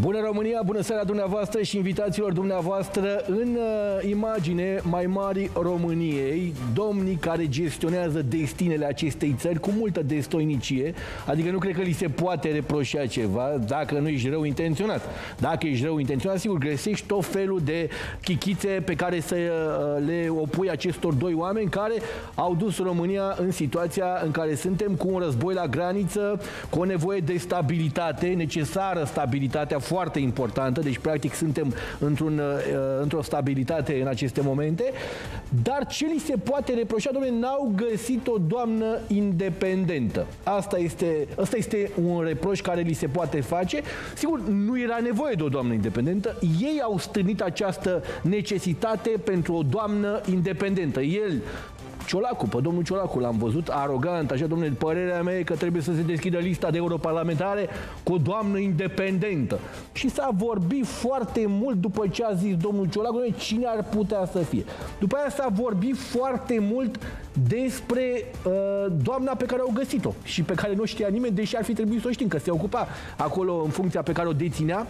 Bună România, bună seara dumneavoastră și invitațiilor dumneavoastră în uh, imagine mai mari României, domnii care gestionează destinele acestei țări cu multă destoinicie, adică nu cred că li se poate reproșa ceva dacă nu ești rău intenționat. Dacă ești rău intenționat, sigur, găsești tot felul de chichițe pe care să uh, le opui acestor doi oameni care au dus România în situația în care suntem cu un război la graniță, cu o nevoie de stabilitate, necesară stabilitatea foarte importantă, deci practic suntem într-un, uh, într-o stabilitate în aceste momente, dar ce li se poate reproșa, domnule, n-au găsit o doamnă independentă. Asta este, asta este un reproș care li se poate face. Sigur, nu era nevoie de o doamnă independentă. Ei au stârnit această necesitate pentru o doamnă independentă. El Ciolacu, pe domnul Ciolacu l-am văzut arogant, așa, domnule, părerea mea e că trebuie să se deschidă lista de europarlamentare cu o doamnă independentă. Și s-a vorbit foarte mult după ce a zis domnul Ciolacu, cine ar putea să fie. După aia s-a vorbit foarte mult despre uh, doamna pe care au găsit-o și pe care nu știa nimeni, deși ar fi trebuit să o știm, că se ocupa acolo în funcția pe care o deținea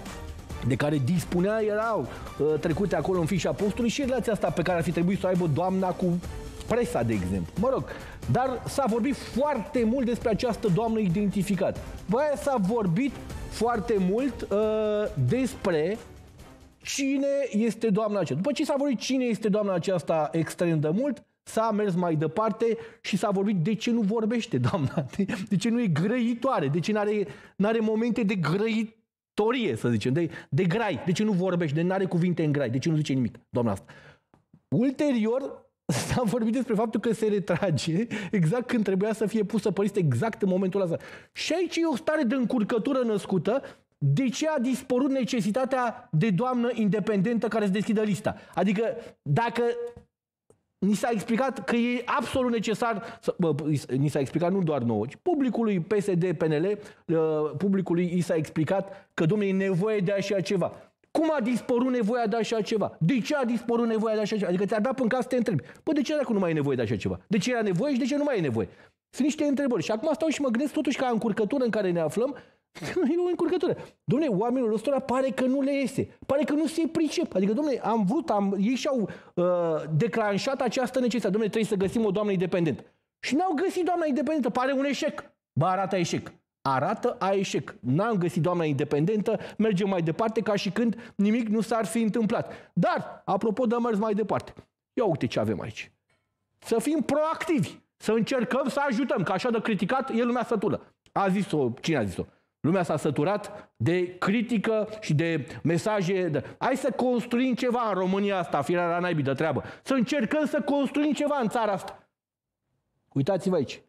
de care dispunea erau uh, trecute acolo în fișa postului și relația asta pe care ar fi trebuit să o aibă doamna cu presa, de exemplu. Mă rog, dar s-a vorbit foarte mult despre această doamnă identificată. Băi, s-a vorbit foarte mult uh, despre cine este doamna aceasta. După ce s-a vorbit cine este doamna aceasta extrem de mult, s-a mers mai departe și s-a vorbit de ce nu vorbește doamna, de, de ce nu e grăitoare, de ce nu are are momente de grăitorie, să zicem, de, de grai, de ce nu vorbește, de nu are cuvinte în grai, de ce nu zice nimic, doamna asta. Ulterior, S-a vorbit despre faptul că se retrage exact când trebuia să fie pusă pe listă, exact în momentul ăsta. Și aici e o stare de încurcătură născută de ce a dispărut necesitatea de doamnă independentă care să deschidă lista. Adică dacă ni s-a explicat că e absolut necesar, să, bă, ni s-a explicat nu doar nouă, ci publicului PSD, PNL, uh, publicului i s-a explicat că, domnule, e nevoie de așa ceva. Cum a dispărut nevoia de așa ceva? De ce a dispărut nevoia de așa ceva? Adică ți-ar da până ca să te întrebi. Păi de ce dacă nu mai e nevoie de așa ceva? De ce era nevoie și de ce nu mai e nevoie? Sunt niște întrebări. Și acum stau și mă gândesc totuși ca încurcătură în care ne aflăm, e o încurcătură. Dom'le, oamenilor ăstora pare că nu le iese. Pare că nu se pricep. Adică, dom'le, am vrut, am, ei și-au uh, declanșat această necesitate. Dom'le, trebuie să găsim o doamnă independentă. Și n-au găsit doamna independentă. Pare un eșec. Ba arată eșec arată a eșec. N-am găsit doamna independentă, mergem mai departe ca și când nimic nu s-ar fi întâmplat. Dar, apropo de mers mai departe, ia uite ce avem aici. Să fim proactivi, să încercăm să ajutăm, că așa de criticat e lumea sătură. A zis-o, cine a zis-o? Lumea s-a săturat de critică și de mesaje. De... Hai să construim ceva în România asta, firea la naibii de treabă. Să încercăm să construim ceva în țara asta. Uitați-vă aici.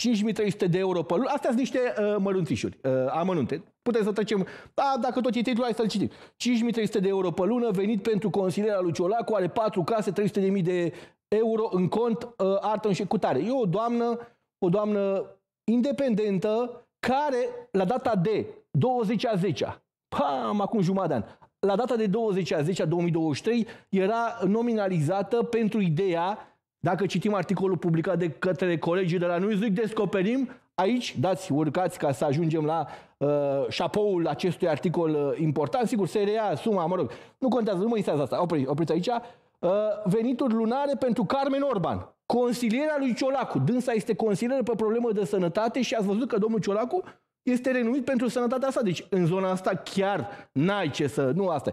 5300 de euro pe lună. Astea sunt niște uh, mărunțișuri, uh, amănunte. Putem să trecem, da, dacă tot e titlul, hai să-l citim. 5300 de euro pe lună, venit pentru consilierea lui Ciolacu, are 4 case, 300.000 de euro în cont, uh, artă și cutare. E o doamnă, o doamnă independentă care, la data de 20 a 10 pam, acum jumătate de an, la data de 20 a 10 a 2023, era nominalizată pentru ideea dacă citim articolul publicat de către colegii de la Newsweek, descoperim aici, dați, urcați ca să ajungem la uh, șapoul acestui articol uh, important, sigur, se rea suma, mă rog, nu contează, nu mă interesează asta, Opri, opriți aici, uh, venituri lunare pentru Carmen Orban, consilierea lui Ciolacu. Dânsa este consilieră pe problemă de sănătate și ați văzut că domnul Ciolacu este renumit pentru sănătatea sa. Deci în zona asta chiar n-ai ce să... Nu asta.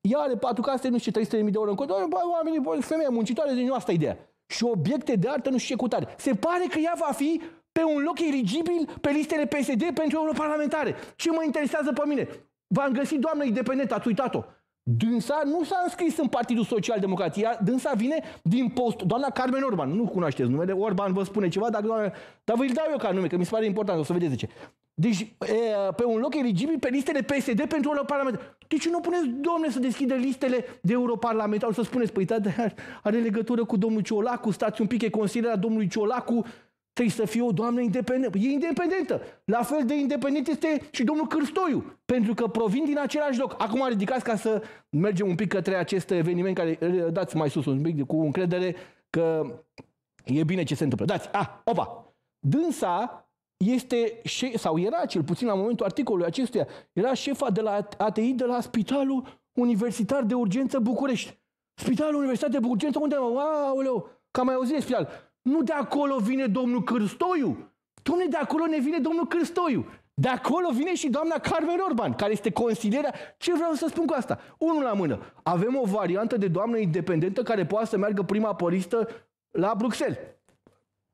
Ea are patru case, nu știu, 300.000 de euro în cont. Oamenii, femeia muncitoare, deci nu asta e ideea și obiecte de artă nu știu ce cutare. Se pare că ea va fi pe un loc eligibil pe listele PSD pentru europarlamentare. Ce mă interesează pe mine? V-am găsit doamnă independentă, ați uitat-o. Dânsa nu s-a înscris în Partidul Social Democrat. Dânsa vine din post. Doamna Carmen Orban. Nu cunoașteți numele. Orban vă spune ceva, dar, doamna, dar vă-l dau eu ca nume, că mi se pare important. O să vedeți de ce. Deci, e, pe un loc eligibil pe listele PSD pentru europarlamentar. Deci nu puneți, domne, să deschidă listele de europarlamentar, să spuneți, păi, da, are legătură cu domnul Ciolacu, stați un pic, e consilierea domnului Ciolacu, trebuie să fie o doamnă independentă. E independentă. La fel de independent este și domnul Cârstoiu, pentru că provin din același loc. Acum ridicați ca să mergem un pic către acest eveniment care dați mai sus un pic cu încredere că e bine ce se întâmplă. Dați, a, opa! Dânsa este, sau era cel puțin la momentul articolului acestuia, era șefa de la ATI de la Spitalul Universitar de Urgență București. Spitalul Universitar de Urgență, unde, aoleu, că am mai auzit de spital. Nu de acolo vine domnul Cârstoiu. Domnule, de acolo ne vine domnul Cârstoiu. De acolo vine și doamna Carmen Orban, care este consilierea. Ce vreau să spun cu asta? Unul la mână. Avem o variantă de doamnă independentă care poate să meargă prima polistă la Bruxelles.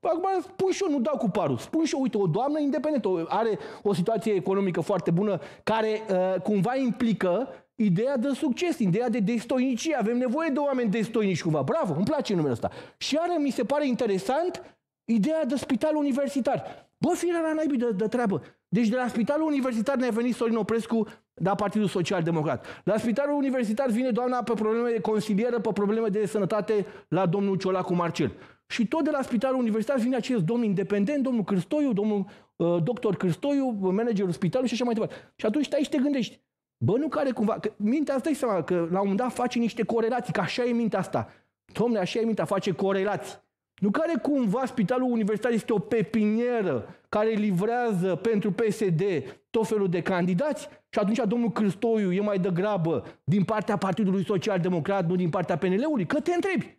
Acum spun și eu, nu dau cu parul. Spun și eu, uite, o doamnă independentă are o situație economică foarte bună care uh, cumva implică ideea de succes, ideea de destoinicie. Avem nevoie de oameni destoinici cumva. Bravo, îmi place numele ăsta. Și are, mi se pare interesant, ideea de spital universitar. Bă, fii la naibii de, de treabă. Deci de la spitalul universitar ne-a venit Sorin Oprescu la Partidul Social Democrat. La spitalul universitar vine doamna pe probleme de consilieră, pe probleme de sănătate la domnul Ciolacu Marcel. Și tot de la spitalul universitar vine acest domn independent, domnul Cârstoiu, domnul uh, doctor Cârstoiu, managerul spitalului și așa mai departe. Și atunci stai și te gândești. Bă, nu care cumva, că mintea asta seama că la un moment dat face niște corelații, că așa e mintea asta. Domne, așa e mintea, face corelații. Nu care cumva spitalul universitar este o pepinieră care livrează pentru PSD tot felul de candidați și atunci domnul Cristoiu e mai degrabă din partea Partidului Social Democrat, nu din partea PNL-ului? Că te întrebi.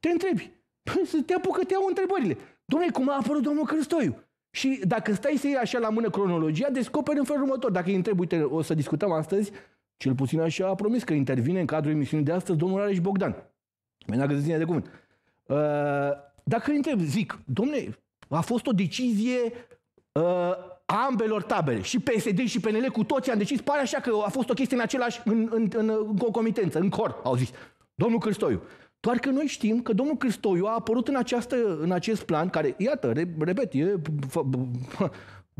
Te întrebi. Să te apucă, te iau întrebările. Domnule, cum a apărut domnul Cristoiu? Și dacă stai să iei așa la mână cronologia, descoperi în felul următor. Dacă îi întrebi, uite, o să discutăm astăzi, cel puțin așa a promis că intervine în cadrul emisiunii de astăzi domnul Aleș Bogdan. Mi-a de cuvânt. Uh, dacă îi întreb, zic, domnule, a fost o decizie uh, a ambelor tabere, și PSD și PNL cu toții am decis, pare așa că a fost o chestie în același, în, în, în, în concomitență, în cor, au zis. Domnul Cristoiu. Doar că noi știm că domnul Cristoiu a apărut în, această, în acest plan, care, iată, repet, e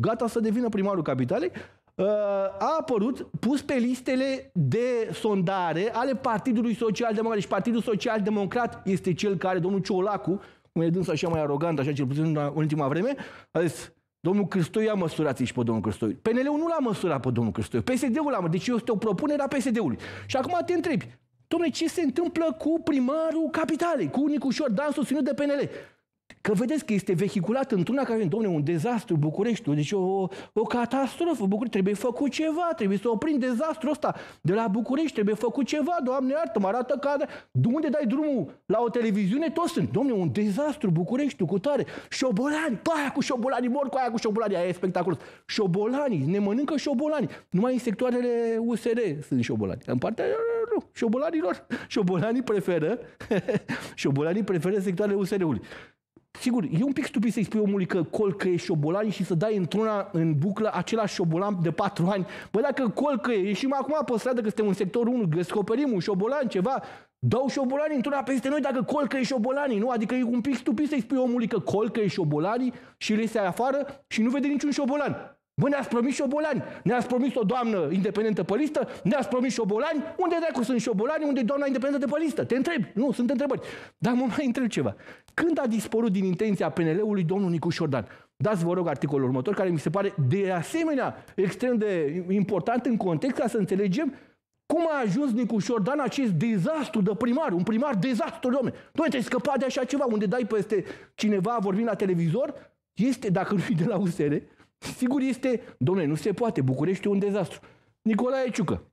gata să devină primarul capitalei, uh, a apărut pus pe listele de sondare ale Partidului Social Democrat. Deci Partidul Social Democrat este cel care, domnul Ciolacu, cum e dânsul așa mai arogant, așa cel puțin în ultima vreme, a zis, Domnul Cristoiu a măsurat și pe domnul Cristoiu. PNL-ul nu l-a măsurat pe domnul Cristoiu. PSD-ul l-a măsurat. Deci este o propunere a PSD-ului. Și acum te întrebi, domnule, ce se întâmplă cu primarul capitalei, cu Nicușor Dan susținut de PNL? Că vedeți că este vehiculat într-una care, domne, un dezastru București, deci o, o catastrofă București, trebuie făcut ceva, trebuie să oprim dezastrul ăsta de la București, trebuie făcut ceva, Doamne iartă, mă arată cadre. De unde dai drumul la o televiziune, toți sunt, domne, un dezastru București, cu tare, șobolani, pe aia cu șobolani, mor cu aia cu șobolani, aia e spectaculos. Șobolani, ne mănâncă șobolani. Numai în sectoarele USR sunt șobolani. În partea nu, șobolanilor, șobolanii preferă, șobolanii preferă sectoarele USR-ului. Sigur, e un pic stupid să-i spui omului că colcă e șobolani și să dai într-una în buclă același șobolan de patru ani. Bă, dacă colcă e, ieșim acum pe stradă că suntem în sectorul 1, descoperim un șobolan, ceva, dau șobolani într-una peste noi dacă colcă e șobolanii, nu? Adică e un pic stupid să-i spui omului că colcă e șobolanii și le iese afară și nu vede niciun șobolan. Bă, ne-ați promis șobolani, ne-ați promis o doamnă independentă pe listă, ne-ați promis șobolani, unde dracu sunt șobolani, unde e doamna independentă de pe listă? Te întreb, nu, sunt întrebări. Dar mă mai întreb ceva. Când a dispărut din intenția PNL-ului domnul Nicu Șordan? Dați, vă rog, articolul următor, care mi se pare de asemenea extrem de important în context, ca să înțelegem cum a ajuns Nicu Șordan acest dezastru de primar, un primar dezastru, domne. Nu te scăpa de așa ceva, unde dai peste cineva vorbind la televizor, este, dacă nu de la USR, Sigur este, domnule, nu se poate, București e un dezastru. Nicolae Ciucă.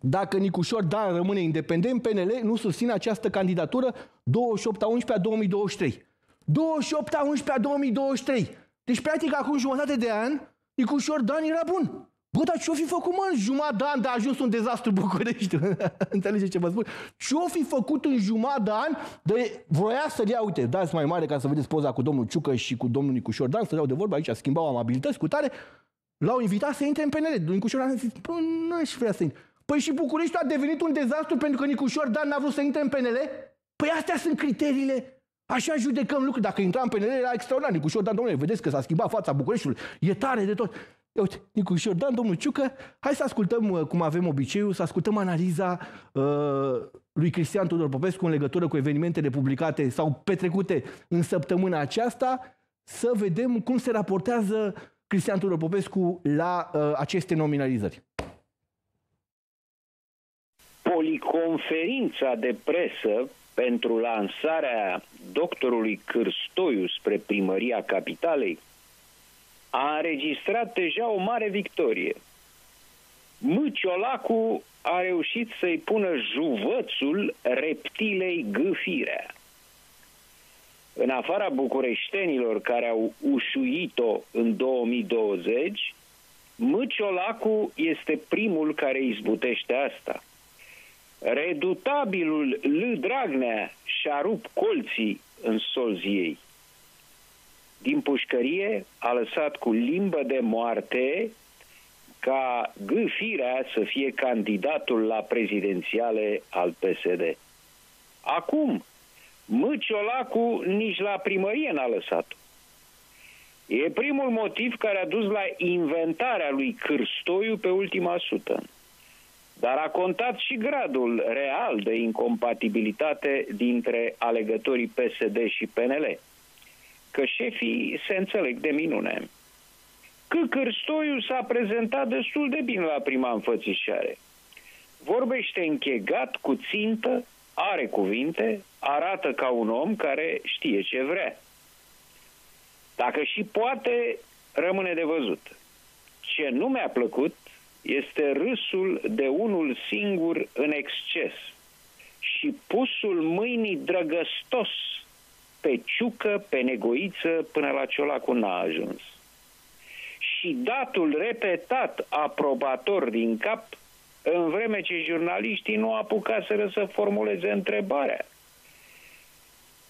Dacă Nicușor Dan rămâne independent, PNL nu susține această candidatură 28 a 11 a 2023. 28 a 11 a 2023. Deci, practic, acum jumătate de an, Nicușor Dan era bun. Bă, dar ce-o fi făcut, mă, în jumătate de an de a ajuns un dezastru București? Înțelegeți ce vă spun? Ce-o fi făcut în jumătate de an de voia să-l ia, uite, dați mai mare ca să vedeți poza cu domnul Ciucă și cu domnul Nicușor Dan, să iau de vorbă aici, schimbau amabilități cu tare, l-au invitat să intre în PNL. Nicușor Dan a zis, bă, nu aș vrea să intre. Păi și București a devenit un dezastru pentru că Nicușor Dan n-a vrut să intre în PNL? Păi astea sunt criteriile Așa judecăm lucruri. Dacă intram în PNL era extraordinar. Nicușor Dan, domnule, vedeți că s-a schimbat fața Bucureștiului. E tare de tot. Uite, Nicu Jordan, domnul Ciucă, hai să ascultăm, uh, cum avem obiceiul, să ascultăm analiza uh, lui Cristian Tudor Popescu în legătură cu evenimentele publicate sau petrecute în săptămâna aceasta, să vedem cum se raportează Cristian Tudor Popescu la uh, aceste nominalizări. Policonferința de presă pentru lansarea doctorului Cârstoiu spre primăria capitalei a înregistrat deja o mare victorie. Mâciolacu a reușit să-i pună juvățul reptilei gâfirea. În afara bucureștenilor care au ușuit-o în 2020, Mâciolacu este primul care izbutește asta. Redutabilul L. Dragnea și-a rupt colții în solzii ei. Din pușcărie a lăsat cu limbă de moarte ca Gâfirea să fie candidatul la prezidențiale al PSD. Acum, Mâciolacu nici la primărie n-a lăsat-o. E primul motiv care a dus la inventarea lui Cârstoiu pe ultima sută. Dar a contat și gradul real de incompatibilitate dintre alegătorii PSD și PNL. Că șefii se înțeleg de minune. Că Cârstoiu s-a prezentat destul de bine la prima înfățișare. Vorbește închegat, cu țintă, are cuvinte, arată ca un om care știe ce vrea. Dacă și poate, rămâne de văzut. Ce nu mi-a plăcut este râsul de unul singur în exces și pusul mâinii drăgăstos pe ciucă, pe negoiță, până la ciolacul n-a ajuns. Și datul repetat aprobator din cap, în vreme ce jurnaliștii nu apucaseră să formuleze întrebarea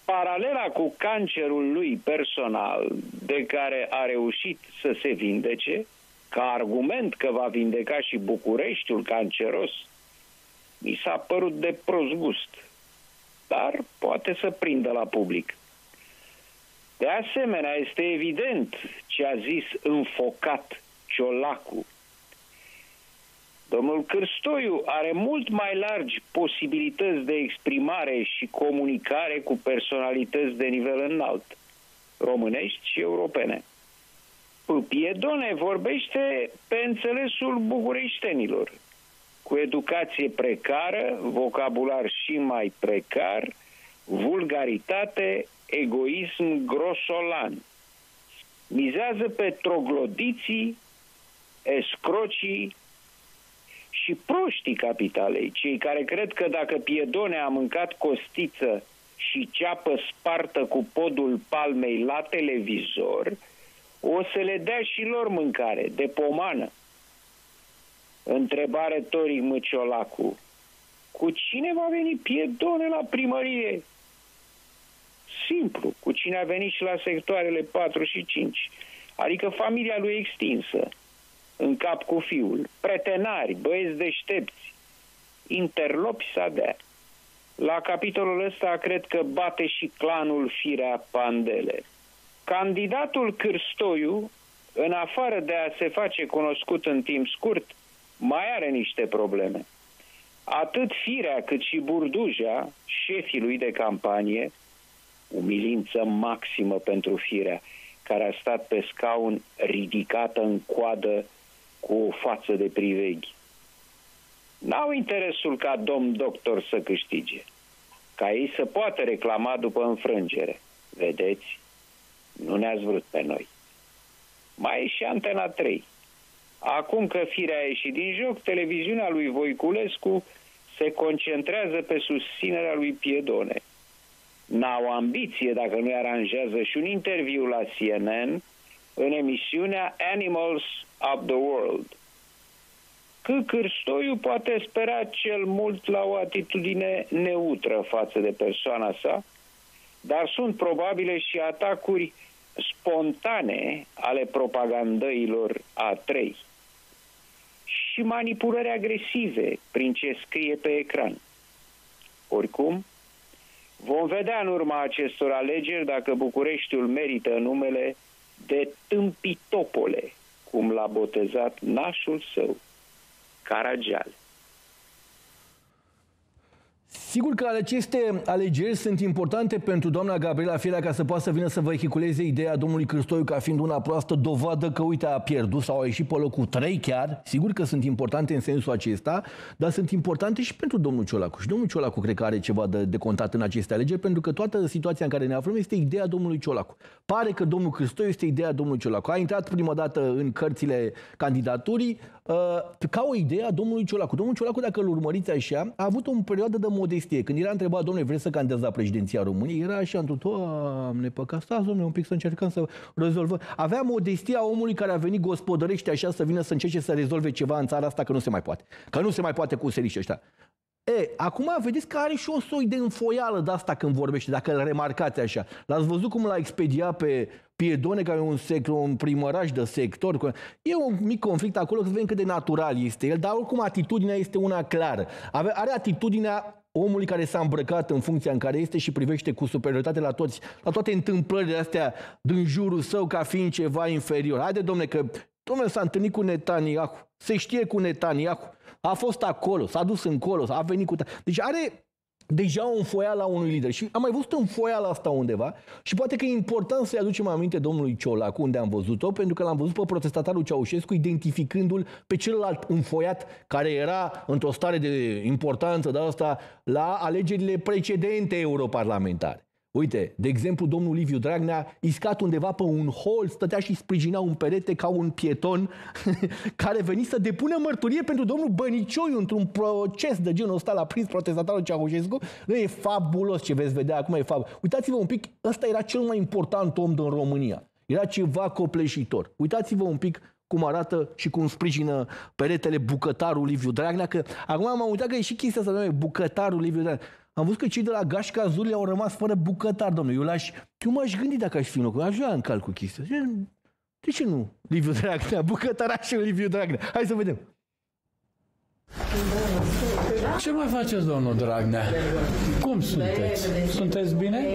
paralela cu cancerul lui personal, de care a reușit să se vindece, ca argument că va vindeca și Bucureștiul canceros, mi s-a părut de prost gust, dar poate să prindă la public. De asemenea, este evident ce a zis înfocat Ciolacu Domnul Cârstoiu are mult mai largi posibilități de exprimare și comunicare cu personalități de nivel înalt, românești și europene. Piedone vorbește pe înțelesul bucureștenilor, cu educație precară, vocabular și mai precar, vulgaritate, egoism grosolan. Mizează pe troglodiții, escrocii, și proștii capitalei, cei care cred că dacă Piedone a mâncat costiță și ceapă spartă cu podul palmei la televizor, o să le dea și lor mâncare, de pomană. Întrebare Toric Măciolacu. Cu cine va veni Piedone la primărie? Simplu, cu cine a venit și la sectoarele 4 și 5, adică familia lui extinsă în cap cu fiul, pretenari, băieți deștepți, interlopi să dea. La capitolul ăsta cred că bate și clanul Firea Pandele. Candidatul Cârstoiu, în afară de a se face cunoscut în timp scurt, mai are niște probleme. Atât Firea cât și Burduja, șefii lui de campanie, umilință maximă pentru Firea, care a stat pe scaun ridicată în coadă cu o față de priveghi. N-au interesul ca domn doctor să câștige, ca ei să poată reclama după înfrângere. Vedeți? Nu ne-ați vrut pe noi. Mai e și Antena 3. Acum că firea a ieșit din joc, televiziunea lui Voiculescu se concentrează pe susținerea lui Piedone. N-au ambiție dacă nu-i aranjează și un interviu la CNN în emisiunea Animals of the World. Că Cârstoiu poate spera cel mult la o atitudine neutră față de persoana sa, dar sunt probabile și atacuri spontane ale propagandăilor a trei și manipulări agresive prin ce scrie pe ecran. Oricum, vom vedea în urma acestor alegeri dacă Bucureștiul merită numele de Tâmpitopole, cum l-a botezat nașul său, Caragiale. Sigur că aceste alegeri sunt importante pentru doamna Gabriela Firea ca să poată să vină să vehiculeze ideea domnului Cristoiu ca fiind una proastă dovadă că, uite, a pierdut sau a ieșit pe locul 3 chiar. Sigur că sunt importante în sensul acesta, dar sunt importante și pentru domnul Ciolacu. Și domnul Ciolacu cred că are ceva de, de contat în aceste alegeri, pentru că toată situația în care ne aflăm este ideea domnului Ciolacu. Pare că domnul Cristoiu este ideea domnului Ciolacu. A intrat prima dată în cărțile candidaturii, uh, ca o idee a domnului Ciolacu. Domnul Ciolacu, dacă îl urmăriți așa, a avut o perioadă de modestie. Când era întrebat, domnule, vreți să candidați la președinția României? Era așa, într doamne, păcat, stați, domnule, un pic să încercăm să rezolvăm. Avea modestia omului care a venit gospodărește așa să vină să încerce să rezolve ceva în țara asta, că nu se mai poate. Că nu se mai poate cu seriști ăștia. E, acum vedeți că are și o soi de înfoială de asta când vorbește, dacă îl remarcați așa. L-ați văzut cum l-a expediat pe Piedone, care e un, sector, un primăraș de sector. E un mic conflict acolo, să vedem cât de natural este el, dar oricum atitudinea este una clară. Are atitudinea omului care s-a îmbrăcat în funcția în care este și privește cu superioritate la toți, la toate întâmplările astea din jurul său ca fiind ceva inferior. Haide, domne, că domnule s-a întâlnit cu Netanyahu, se știe cu Netanyahu, a fost acolo, s-a dus încolo, a venit cu... Deci are deja o înfoială a unui lider. Și am mai văzut înfoiala asta undeva și poate că e important să-i aducem aminte domnului Ciolacu, unde am văzut-o, pentru că l-am văzut pe protestatarul Ceaușescu identificându-l pe celălalt înfoiat care era într-o stare de importanță de asta la alegerile precedente europarlamentare. Uite, de exemplu, domnul Liviu Dragnea iscat undeva pe un hol, stătea și sprijinea un perete ca un pieton care veni să depună mărturie pentru domnul Bănicioiu într-un proces de genul ăsta la prins protestatarul Ceaușescu. E fabulos ce veți vedea acum, e fab. Uitați-vă un pic, ăsta era cel mai important om din România. Era ceva copleșitor. Uitați-vă un pic cum arată și cum sprijină peretele bucătarul Liviu Dragnea, că acum m-am uitat că e și chestia asta, bucătarul Liviu Dragnea. Am văzut că cei de la Gașca Azul au rămas fără bucătar, domnule. Eu, l-aș, eu m-aș gândi dacă aș fi în locul. Aș lua în calcul chestia. De ce nu? Liviu Dragnea, și Liviu Dragnea. Hai să vedem. Ce mai faceți, domnul Dragnea? Cum sunteți? Sunteți bine?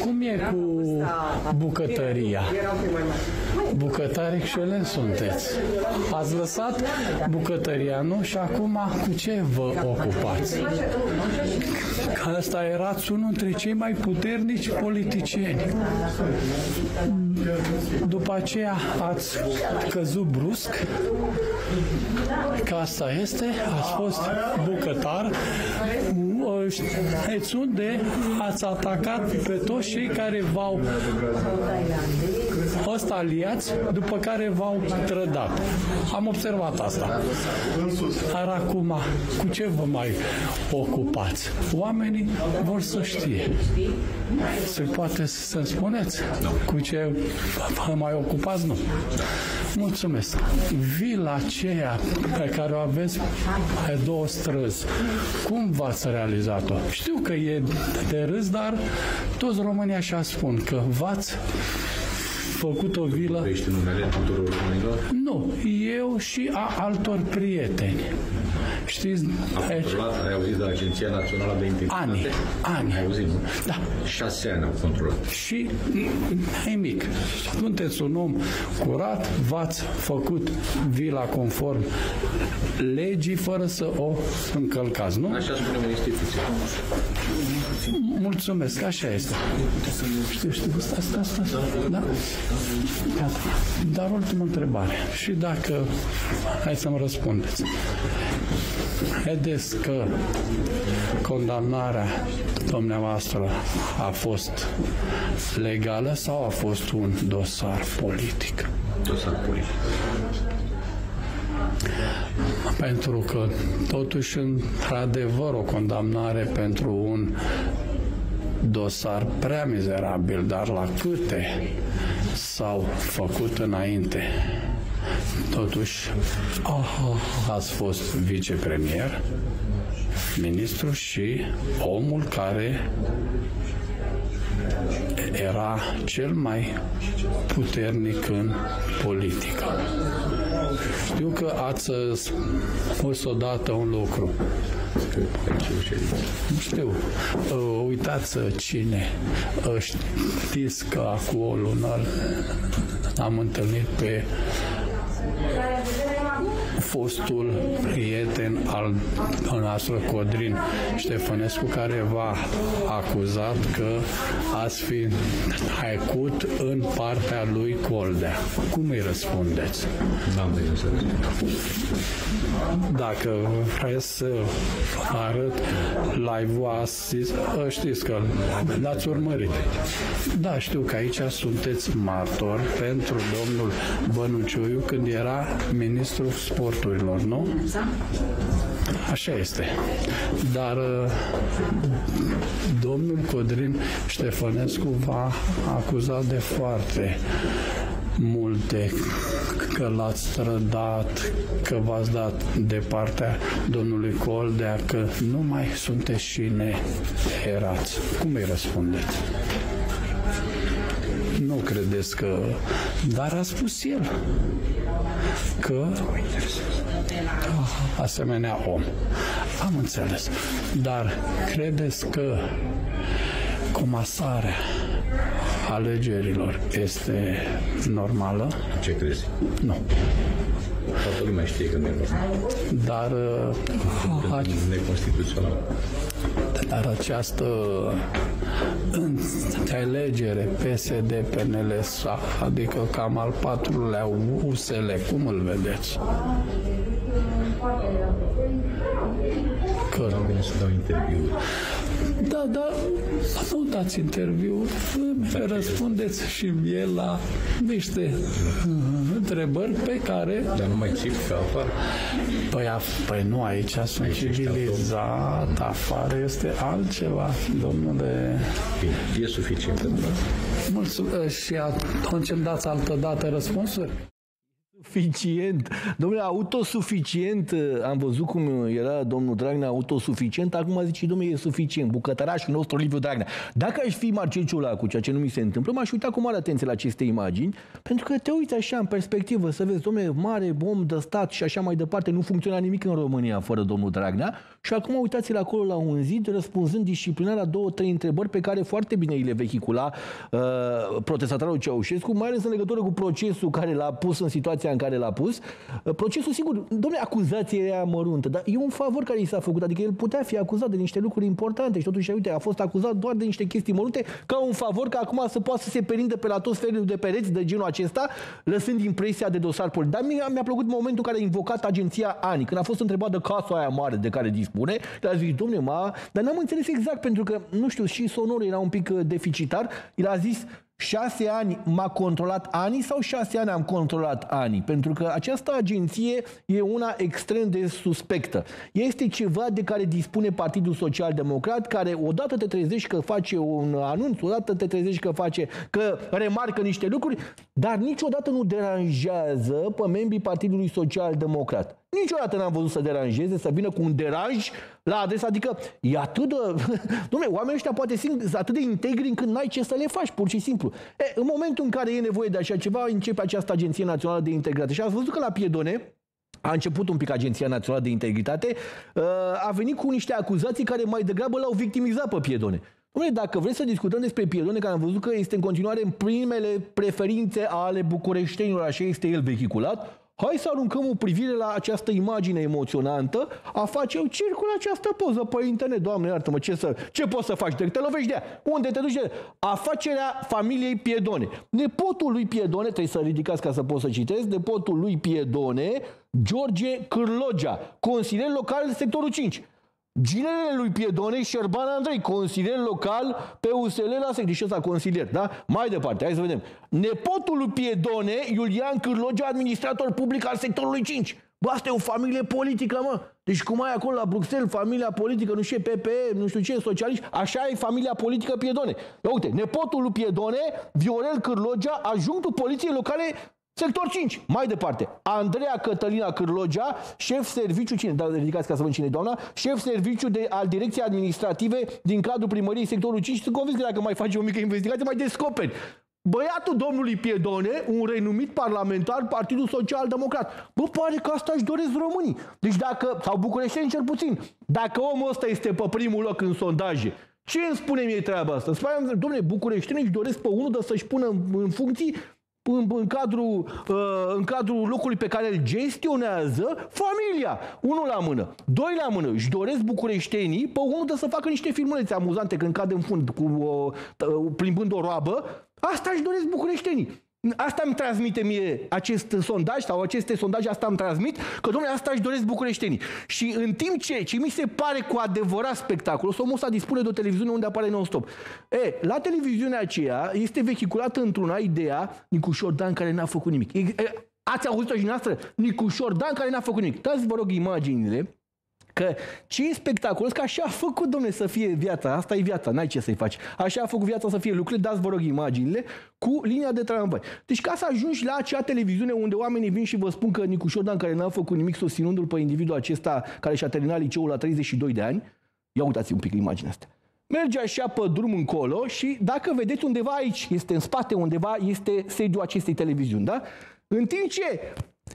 Cum e cu bucătăria? Bucătari excelent sunteți. Ați lăsat bucătăria, nu? Și acum cu ce vă ocupați? Că asta erați unul dintre cei mai puternici politicieni. După aceea ați căzut brusc, că asta este, ați fost bucătar, știți unde ați atacat pe toți cei care v-au fost aliați, după care v-au trădat. Am observat asta. Dar acum, cu ce vă mai ocupați? Oamenii vor să știe. Se poate să-mi spuneți? Cu ce vă mai ocupați? Nu. Mulțumesc. Vila aceea pe care o aveți pe două străzi, cum v-ați realizat-o? Știu că e de râs, dar toți românii așa spun, că v-ați făcut o vilă... Ești numele tuturor românilor? Nu, eu și a altor prieteni. Știți? Ai, controlat, ai auzit de Agenția Națională de Integritate? Ani, ani. Ai auzit, nu? Da. Șase ani au controlat. Și nimic. Sunteți un om curat, v-ați făcut vila conform legii fără să o încălcați, nu? Așa spune instituție. Mulțumesc, așa este. Știu, știu, stai, stai, stai. Da? Gata. Dar ultima întrebare. Și dacă, hai să-mi răspundeți. Vedeți că condamnarea dumneavoastră a fost legală sau a fost un dosar politic? Dosar politic. Pentru că totuși într-adevăr o condamnare pentru un dosar prea mizerabil, dar la câte s-au făcut înainte. Totuși, ați fost vicepremier, ministru și omul care era cel mai puternic în politică. Știu că ați spus odată un lucru. Știu. Uh, uitați cine. Uh, știți că acum o lună am întâlnit pe fostul prieten al noastră Codrin Ștefănescu care v-a acuzat că ați fi haicut în partea lui Coldea. Cum îi răspundeți? N-am de gând să Dacă vreți să arăt live-ul astăzi, știți că l-ați urmărit. Da, știu că aici sunteți martor pentru domnul Bănuciuiu când era ministrul sporturilor, nu? Așa este. Dar domnul Codrin Ștefănescu v-a acuzat de foarte multe, că l-ați trădat, că v-ați dat de partea domnului Coldea, că nu mai sunteți și neerați. Cum îi răspundeți? Nu credeți că... Dar a spus el că asemenea om. Am înțeles. Dar credeți că comasarea alegerilor este normală? Ce crezi? Nu. Toată lumea știe că nu e normal. Dar uh, Neconstituțional. dar această înțelegere PSD-PNL, adică cam al patrulea USL, cum îl vedeți? Că Am venit să dau interviu. Da, da, nu dați interviu, răspundeți și mie la niște uh, întrebări pe care... Dar nu mai țip ca afară. Păi, af- păi nu, aici sunt Aici ești civilizat, afară este altceva, domnule. Bine, e suficient pentru asta. Mulțumesc și atunci îmi dați altă dată răspunsuri? Suficient. Domnule, autosuficient, am văzut cum era domnul Dragnea autosuficient, acum zice, domnule, e suficient, bucătărașul nostru Liviu Dragnea. Dacă aș fi Marcel Ciolacu, ceea ce nu mi se întâmplă, m-aș uita cu mare atenție la aceste imagini, pentru că te uiți așa în perspectivă să vezi, domnule, mare om de stat și așa mai departe, nu funcționa nimic în România fără domnul Dragnea și acum uitați-l acolo la un zid, răspunzând disciplinar la două, trei întrebări pe care foarte bine îi le vehicula uh, protestatarul Ceaușescu, mai ales în legătură cu procesul care l-a pus în situația în care l-a pus. Uh, Procesul, sigur, domnule, acuzația e măruntă, dar e un favor care i s-a făcut, adică el putea fi acuzat de niște lucruri importante și totuși, uite, a fost acuzat doar de niște chestii mărunte, ca un favor că acum să poată să se perindă pe la toți felul de pereți de genul acesta, lăsând impresia de dosar politic. Dar mie mi-a plăcut momentul în care a invocat agenția ANI, când a fost întrebat de casa aia mare de care dispune, le a zis, domne, ma, dar n-am înțeles exact, pentru că, nu știu, și sonorul era un pic uh, deficitar, el a zis, șase ani m-a controlat ani sau șase ani am controlat ani? Pentru că această agenție e una extrem de suspectă. Este ceva de care dispune Partidul Social Democrat, care odată te trezești că face un anunț, odată te trezești că face, că remarcă niște lucruri, dar niciodată nu deranjează pe membrii Partidului Social Democrat. Niciodată n-am văzut să deranjeze, să vină cu un deranj la adresa, adică e atât de... Dom'le, oamenii ăștia poate sunt atât de integri încât n-ai ce să le faci, pur și simplu. E, în momentul în care e nevoie de așa ceva, începe această Agenție Națională de Integritate. Și ați văzut că la Piedone, a început un pic Agenția Națională de Integritate, uh, a venit cu niște acuzații care mai degrabă l-au victimizat pe Piedone. Dom'le, dacă vreți să discutăm despre Piedone, care am văzut că este în continuare în primele preferințe ale bucureștenilor, așa este el vehiculat, Hai să aruncăm o privire la această imagine emoționantă a face circulă această poză pe internet. Doamne, iartă-mă, ce, să, ce poți să faci? Te lovești de ea. Unde te duci de ea? Afacerea familiei Piedone. Nepotul lui Piedone, trebuie să ridicați ca să pot să citesc, nepotul lui Piedone, George Cârlogea, consilier local sectorul 5. Ginele lui Piedone, Șerban Andrei, consilier local pe USL la sector. Și ăsta consilier, da? Mai departe, hai să vedem. Nepotul lui Piedone, Iulian Cârlogea, administrator public al sectorului 5. Bă, asta e o familie politică, mă. Deci cum ai acolo la Bruxelles, familia politică, nu știu ce, PPE, nu știu ce, socialiști, așa e familia politică Piedone. Ia uite, nepotul lui Piedone, Viorel Cârlogea, adjunctul poliției locale Sector 5. Mai departe. Andreea Cătălina Cârlogea, șef serviciu, cine? Da, ridicați ca să văd cine e doamna, șef serviciu de, al Direcției Administrative din cadrul primăriei sectorul 5. Sunt convins că dacă mai faci o mică investigație, mai descoperi. Băiatul domnului Piedone, un renumit parlamentar, Partidul Social Democrat. Bă, pare că asta își doresc românii. Deci dacă, sau bucureșteni cel puțin, dacă omul ăsta este pe primul loc în sondaje, ce îmi spune mie treaba asta? Spune, domnule, bucureștenii își doresc pe unul de să-și pună în, în funcții în, în, cadrul, uh, în cadrul locului pe care îl gestionează familia. Unul la mână, doi la mână. Își doresc bucureștenii pe unul de să facă niște filmulețe amuzante când cade în fund cu, uh, plimbând o roabă. Asta își doresc bucureștenii. Asta îmi transmite mie acest sondaj sau aceste sondaje, asta îmi transmit, că domnule, asta își doresc bucureștenii. Și în timp ce, ce mi se pare cu adevărat spectacol, omul ăsta dispune de o televiziune unde apare non-stop. E, la televiziunea aceea este vehiculată într-una ideea Nicușor Dan care n-a făcut nimic. E, ați auzit-o și noastră? Nicușor Dan care n-a făcut nimic. Dați, vă rog, imaginile Că ce e spectaculos, că așa a făcut, domne, să fie viața. Asta e viața, n-ai ce să-i faci. Așa a făcut viața să fie lucrurile, dați vă rog imaginile, cu linia de tramvai. Deci ca să ajungi la acea televiziune unde oamenii vin și vă spun că Nicu Șordan, care n-a făcut nimic susținându-l pe individul acesta care și-a terminat liceul la 32 de ani, ia uitați un pic imaginea asta. Merge așa pe drum încolo și dacă vedeți undeva aici, este în spate undeva, este sediul acestei televiziuni, da? În timp ce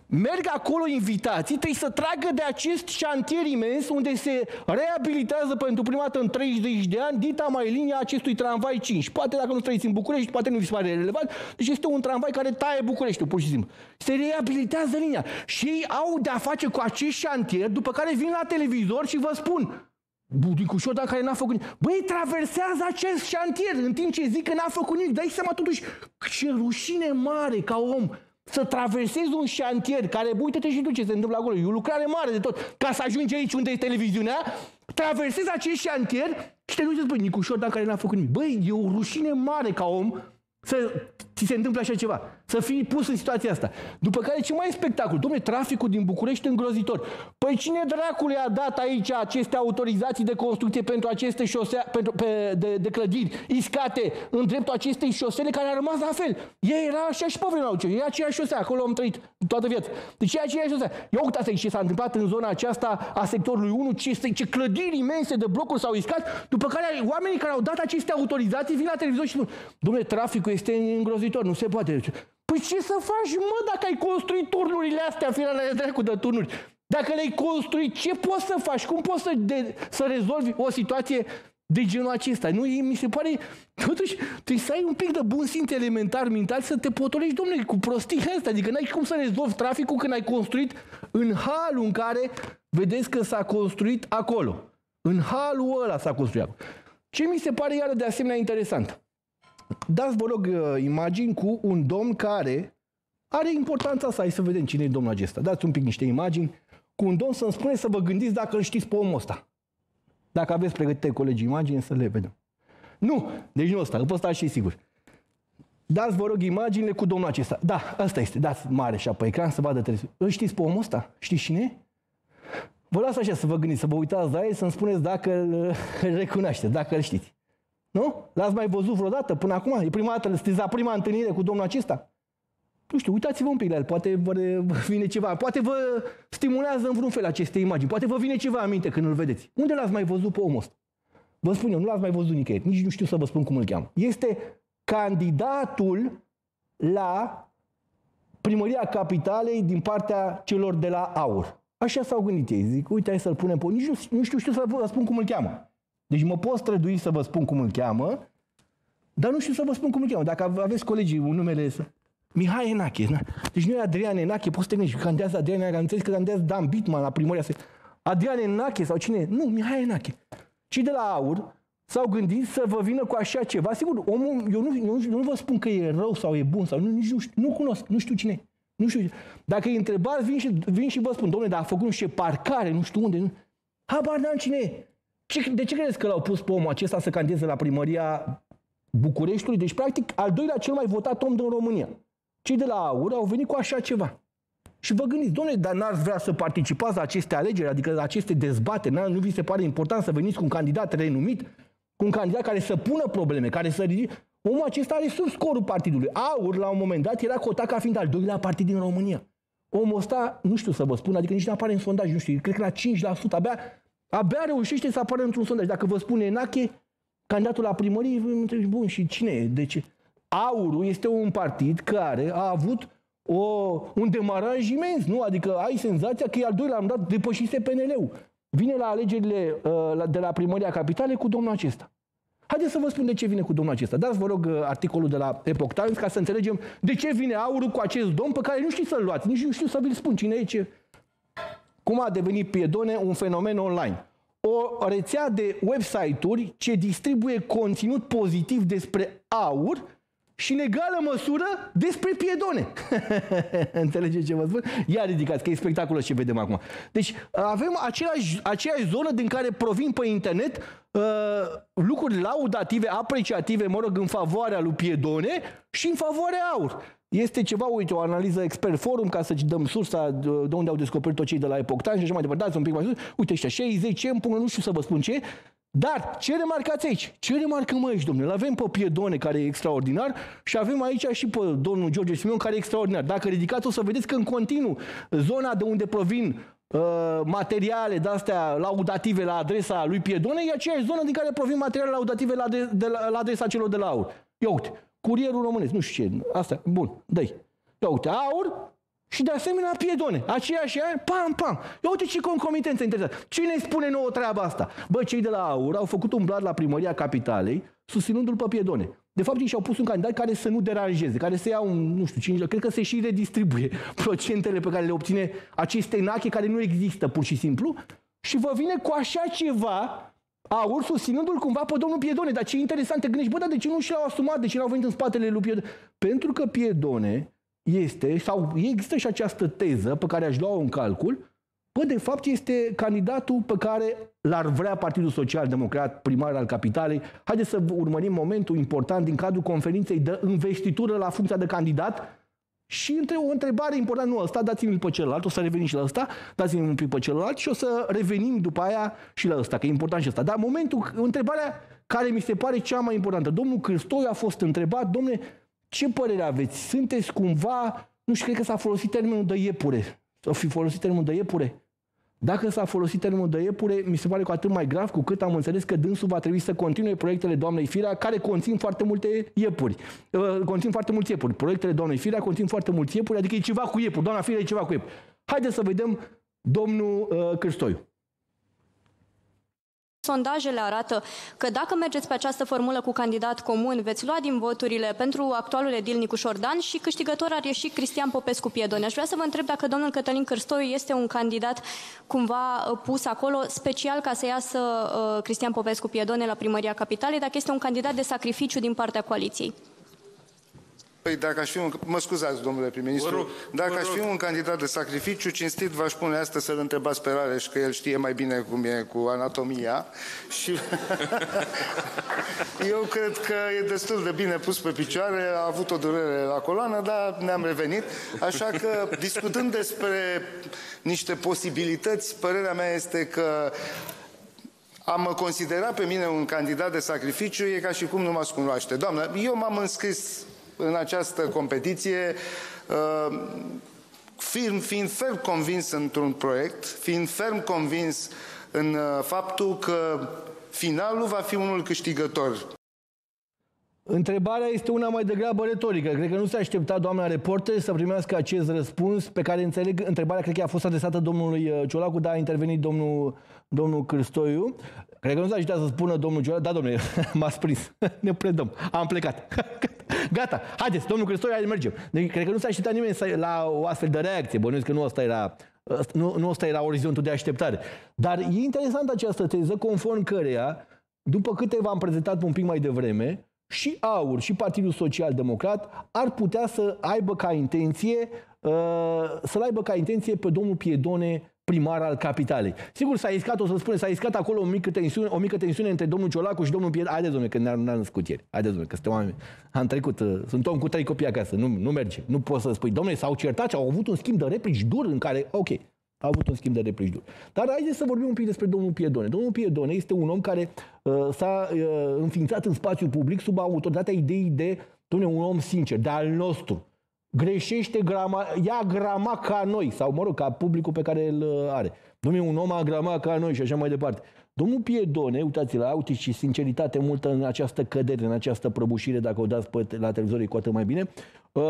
merg acolo invitații, trebuie să tragă de acest șantier imens unde se reabilitează pentru prima dată în 30 de ani dita mai linia acestui tramvai 5. Poate dacă nu trăiți în București, poate nu vi se pare relevant, deci este un tramvai care taie Bucureștiul, pur și simplu. Se reabilitează linia și ei au de-a face cu acest șantier, după care vin la televizor și vă spun, Budicușor, dacă care n-a făcut nimic. Băi, traversează acest șantier în timp ce zic că n-a făcut nimic. Dai seama totuși ce rușine mare ca om să traversezi un șantier care, uite-te și tu ce se întâmplă acolo, e o lucrare mare de tot, ca să ajungi aici unde e televiziunea, traversezi acest șantier și te duci băi, Nicușor, dacă care n-a făcut nimic. Băi, e o rușine mare ca om să ți se întâmplă așa ceva. Să fii pus în situația asta. După care ce mai e spectacol? Dom'le, traficul din București îngrozitor. Păi cine dracule a dat aici aceste autorizații de construcție pentru aceste șosea, pentru, pe, de, de clădiri iscate în dreptul acestei șosele care a rămas la fel? Ei era așa și pe vremea E aceeași șosea, acolo am trăit toată viața. Deci e aceeași șosea. Ia uitați ce s-a întâmplat în zona aceasta a sectorului 1, ce, ce clădiri imense de blocuri s-au iscat, după care oamenii care au dat aceste autorizații vin la televizor și spun, domnule, traficul este îngrozitor, nu se poate. Păi ce să faci, mă, dacă ai construit turnurile astea, finale de dracu de turnuri? Dacă le-ai construit, ce poți să faci? Cum poți să, de, să rezolvi o situație de genul acesta? Nu, mi se pare, totuși, trebuie să ai un pic de bun simț elementar mental să te potolești, domnule, cu prostii astea. Adică n-ai cum să rezolvi traficul când ai construit în halul în care vedeți că s-a construit acolo. În halul ăla s-a construit Ce mi se pare iară de asemenea interesant? Dați, vă rog, uh, imagini cu un domn care are importanța asta. Hai să vedem cine e domnul acesta. Dați un pic niște imagini cu un domn să-mi spune să vă gândiți dacă îl știți pe omul ăsta. Dacă aveți pregătite colegi imagini, să le vedem. Nu, deci nu ăsta, pe ăsta și sigur. Dați, vă rog, imaginile cu domnul acesta. Da, ăsta este. Dați mare și pe ecran să vadă televiziunea. Îl știți pe omul ăsta? Știți cine e? Vă las așa să vă gândiți, să vă uitați la el, să-mi spuneți dacă îl recunoaște, dacă îl știți. Nu? L-ați mai văzut vreodată până acum? E prima dată, sunteți la prima întâlnire cu domnul acesta? Nu știu, uitați-vă un pic la el, poate vă vine ceva, poate vă stimulează în vreun fel aceste imagini, poate vă vine ceva aminte când îl vedeți. Unde l-ați mai văzut pe omul ăsta? Vă spun eu, nu l-ați mai văzut nicăieri, nici nu știu să vă spun cum îl cheamă. Este candidatul la primăria capitalei din partea celor de la AUR. Așa s-au gândit ei. Zic, uite, hai să-l punem pe... Nici nu, nu știu, știu să vă spun cum îl cheamă. Deci mă pot strădui să vă spun cum îl cheamă, dar nu știu să vă spun cum îl cheamă. Dacă aveți colegii un numele să... Mihai Enache. Na? Deci nu e Adrian Enache, poți să te gândești, candidează Adrian Enache, am înțeles că candidează Dan Bitman la primăria Adrian Enache sau cine? Nu, Mihai Enache. Și de la AUR s-au gândit să vă vină cu așa ceva. Sigur, omul, eu nu, eu nu, nu vă spun că e rău sau e bun sau nu, nici nu, știu, nu cunosc, nu știu cine Nu știu. Dacă îi întrebați, vin și, vin și vă spun, domnule, dar a făcut nu știu ce parcare, nu știu unde. Nu. Habar n-am cine e. Ce, de ce credeți că l-au pus pe omul acesta să candideze la primăria Bucureștiului? Deci, practic, al doilea cel mai votat om din România. Cei de la AUR au venit cu așa ceva. Și vă gândiți, domnule, dar n-ați vrea să participați la aceste alegeri, adică la aceste dezbateri, nu vi se pare important să veniți cu un candidat renumit, cu un candidat care să pună probleme, care să ridice... Omul acesta are sub scorul partidului. AUR, la un moment dat, era cotat ca fiind al doilea partid din România. Omul ăsta, nu știu să vă spun, adică nici nu apare în sondaj, nu știu, cred că la 5%, abia Abia reușește să apară într-un sondaj. Dacă vă spune Enache, candidatul la primărie, vă întrebi, bun, și cine e? De ce? Aurul este un partid care a avut o, un demaraj imens, nu? Adică ai senzația că e al doilea am dat depășise PNL-ul. Vine la alegerile uh, de la primăria capitale cu domnul acesta. Haideți să vă spun de ce vine cu domnul acesta. Dați, vă rog, uh, articolul de la Epoch Times ca să înțelegem de ce vine aurul cu acest domn pe care nu știți să-l luați, nici nu știu să vi-l spun cine e, ce... Cum a devenit Piedone un fenomen online? O rețea de website-uri ce distribuie conținut pozitiv despre aur și în egală măsură despre piedone. Înțelegeți ce vă spun? Ia ridicați, că e spectaculos ce vedem acum. Deci avem același, aceeași zonă din care provin pe internet uh, lucruri laudative, apreciative, mă rog, în favoarea lui Piedone și în favoarea aur. Este ceva, uite, o analiză expert forum ca să-ți dăm sursa de unde au descoperit-o cei de la Epoch Times și așa mai departe. Dați un pic mai sus. Uite ăștia, 60 ce nu știu să vă spun ce, dar ce remarcați aici? Ce remarcăm aici, domnule? Avem pe Piedone, care e extraordinar, și avem aici și pe domnul George Simion, care e extraordinar. Dacă ridicați, o să vedeți că în continuu zona de unde provin uh, materiale de-astea laudative la adresa lui Piedone e aceeași zonă din care provin materiale laudative la, de, de la, la adresa celor de la AUR. Ia uite, curierul românesc, nu știu ce, asta, bun, dă Ia uite, AUR, și de asemenea piedone. Aceeași aia, pam, pam. Ia uite ce concomitență interesantă. Cine spune nouă treaba asta? Bă, cei de la AUR au făcut un blad la primăria capitalei, susținându-l pe piedone. De fapt, ei și-au pus un candidat care să nu deranjeze, care să ia un, nu știu, 5, cred că se și redistribuie procentele pe care le obține aceste nache care nu există pur și simplu și vă vine cu așa ceva aur susținându-l cumva pe domnul Piedone. Dar ce interesant, te gândești, bă, dar de ce nu și l-au asumat, de ce n-au venit în spatele lui Piedone? Pentru că Piedone este, sau există și această teză pe care aș lua-o în calcul, bă, de fapt este candidatul pe care l-ar vrea Partidul Social Democrat, primar al capitalei. Haideți să urmărim momentul important din cadrul conferinței de investitură la funcția de candidat și între o întrebare importantă, nu ăsta, dați-mi pe celălalt, o să revenim și la ăsta, dați-mi un pic pe celălalt și o să revenim după aia și la ăsta, că e important și ăsta. Dar momentul, întrebarea care mi se pare cea mai importantă. Domnul Cârstoi a fost întrebat, domnule, ce părere aveți? Sunteți cumva, nu știu, cred că s-a folosit termenul de iepure. Să fi folosit termenul de iepure? Dacă s-a folosit termenul de iepure, mi se pare cu atât mai grav cu cât am înțeles că dânsul va trebui să continue proiectele doamnei Firea, care conțin foarte multe iepuri. Uh, conțin foarte mulți iepuri. Proiectele doamnei Firea conțin foarte mulți iepuri, adică e ceva cu iepuri. Doamna Firea e ceva cu iepuri. Haideți să vedem domnul uh, Cârstoiu. Sondajele arată că dacă mergeți pe această formulă cu candidat comun, veți lua din voturile pentru actualul edil Nicu Șordan și câștigător ar ieși Cristian Popescu Piedone. Aș vrea să vă întreb dacă domnul Cătălin Cârstoiu este un candidat cumva uh, pus acolo special ca să iasă uh, Cristian Popescu Piedone la primăria capitalei, dacă este un candidat de sacrificiu din partea coaliției. Păi dacă aș fi un... Mă scuzați, domnule prim-ministru. Rog, dacă aș fi un candidat de sacrificiu, cinstit v-aș pune asta să-l întrebați pe Rareș, că el știe mai bine cum e cu anatomia. Și eu cred că e destul de bine pus pe picioare, a avut o durere la coloană, dar ne-am revenit. Așa că, discutând despre niște posibilități, părerea mea este că a mă considera pe mine un candidat de sacrificiu e ca și cum nu m-aș cunoaște. Doamnă, eu m-am înscris în această competiție, uh, fiind, fiind ferm convins într-un proiect, fiind ferm convins în uh, faptul că finalul va fi unul câștigător. Întrebarea este una mai degrabă retorică. Cred că nu se aștepta doamna reporter să primească acest răspuns pe care înțeleg. Întrebarea cred că a fost adresată domnului uh, Ciolacu, dar a intervenit domnul, domnul Cristoiu. Cred că nu s-a așteptat să spună domnul Ciolacu. Da, domnule, m-a prins. Ne predăm. Am plecat. Gata, haideți, domnul Cristoiu, hai mergem. Deci, cred că nu s-a așteptat nimeni să, la o astfel de reacție. Bănuiesc că nu asta era nu, nu asta era orizontul de așteptare. Dar e interesantă această teză, conform căreia, după câte v-am prezentat un pic mai devreme, și AUR și Partidul Social Democrat ar putea să aibă ca intenție uh, să aibă ca intenție pe domnul Piedone primar al capitalei. Sigur, s-a iscat, o să spune, s-a iscat acolo o mică tensiune, o mică tensiune între domnul Ciolacu și domnul Piedone. Haideți, domnule, că ne-am născut ieri. Haideți, domnule, că suntem oameni. Am trecut, uh, sunt om cu trei copii acasă. Nu, nu merge. Nu poți să spui, domnule, s-au certat și au avut un schimb de replici dur în care, ok, a avut un schimb de replici dur. Dar haideți să vorbim un pic despre domnul Piedone. Domnul Piedone este un om care uh, s-a uh, înființat în spațiu public sub autoritatea ideii de, domnule, un om sincer, de al nostru. Greșește grama, ia grama ca noi, sau mă rog, ca publicul pe care îl uh, are. Domnule, un om a grama ca noi și așa mai departe. Domnul Piedone, uitați-l, uite și sinceritate multă în această cădere, în această prăbușire, dacă o dați pe, la televizor, e cu atât mai bine. Uh,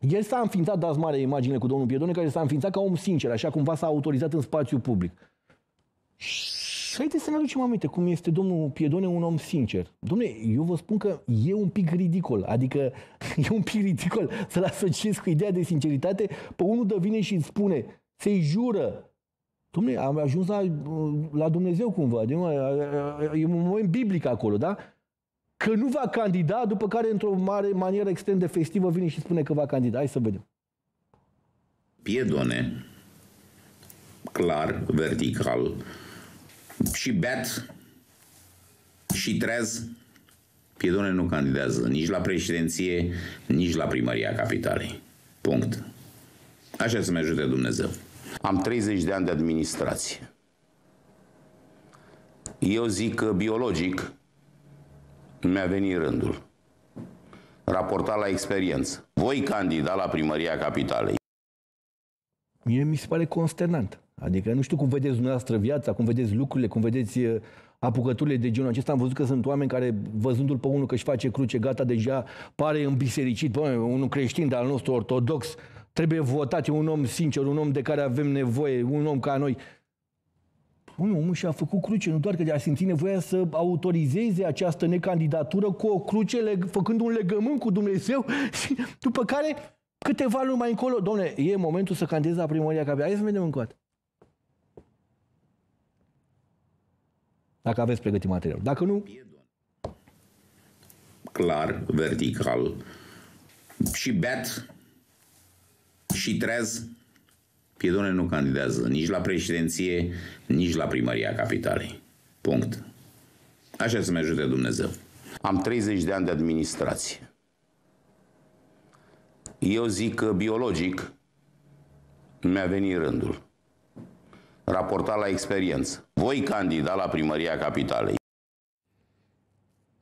el s-a înființat, dați mare imagine cu domnul Piedone, care s-a înființat ca om sincer, așa cumva s-a autorizat în spațiu public. Și haideți să ne aducem aminte cum este domnul Piedone un om sincer. Domnule, eu vă spun că e un pic ridicol, adică e un pic ridicol să-l asociez cu ideea de sinceritate pe unul de vine și îți spune, se jură. Domnule, am ajuns la, la Dumnezeu cumva, de, mă, e un moment biblic acolo, da? Că nu va candida, după care într-o mare manieră extrem de festivă vine și spune că va candida. Hai să vedem. Piedone, clar, vertical, și beat și trez, Piedone nu candidează nici la președinție, nici la primăria capitalei. Punct. Așa să-mi ajute Dumnezeu. Am 30 de ani de administrație. Eu zic că biologic mi-a venit rândul. Raportat la experiență. Voi candida la primăria capitalei. Mie mi se pare consternant. Adică nu știu cum vedeți dumneavoastră viața, cum vedeți lucrurile, cum vedeți uh, apucăturile de genul acesta. Am văzut că sunt oameni care, văzându-l pe unul că își face cruce, gata, deja pare îmbisericit. Bă, unul creștin, dar al nostru ortodox, trebuie votat, e un om sincer, un om de care avem nevoie, un om ca noi. Unul omul și-a făcut cruce, nu doar că a simțit nevoia să autorizeze această necandidatură cu o cruce, făcând un legământ cu Dumnezeu și după care câteva luni mai încolo, domne, e momentul să candidezi la primăria capitală. Hai să vedem încă o dată. Dacă aveți pregătit material. Dacă nu... Clar, vertical și beat și trez Piedone nu candidează nici la președinție, nici la primăria capitalei. Punct. Așa să-mi ajute Dumnezeu. Am 30 de ani de administrație. Eu zic că biologic mi-a venit rândul. Raportat la experiență. Voi candida la primăria capitalei.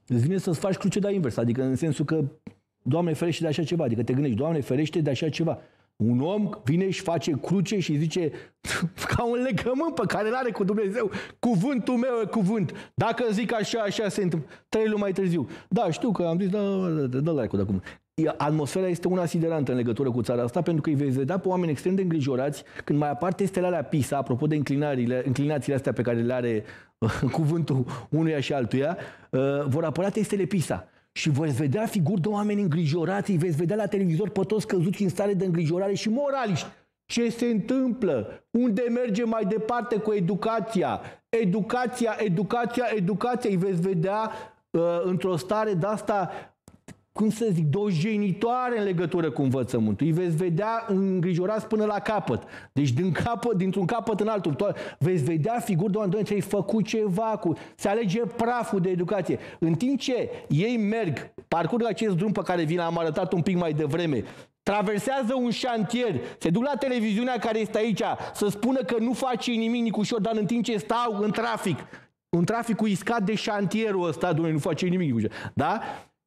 Îți vine să-ți faci cruce de invers, adică în sensul că Doamne ferește de așa ceva, adică te gândești, Doamne ferește de așa ceva. Un om vine și face cruce și zice ca un legământ pe care îl are cu Dumnezeu. Cuvântul meu e cuvânt. Dacă zic așa, așa se întâmplă. Trei luni mai târziu. Da, știu că am zis, da, da, da, da, da, Atmosfera este una siderantă în legătură cu țara asta, pentru că îi veți vedea pe oameni extrem de îngrijorați când mai apar testele alea PISA, apropo de înclinările, înclinațiile astea pe care le are cuvântul unuia și altuia, uh, vor apărea testele PISA și veți vedea figuri de oameni îngrijorați, îi veți vedea la televizor pe toți căzuți în stare de îngrijorare și moraliști. Ce se întâmplă? Unde merge mai departe cu educația? Educația, educația, educația. Îi veți vedea uh, într-o stare de asta cum să zic, dojenitoare în legătură cu învățământul. Îi veți vedea îngrijorați până la capăt. Deci din capăt, dintr-un capăt în altul. To- veți vedea figuri de oameni, ți-ai făcut ceva cu... Se alege praful de educație. În timp ce ei merg, parcurg acest drum pe care vi l-am arătat un pic mai devreme, traversează un șantier, se duc la televiziunea care este aici să spună că nu face nimic Nicușor, dar în timp ce stau în trafic, un traficul iscat de șantierul ăsta, domnule, nu face nimic Nicușor. Da?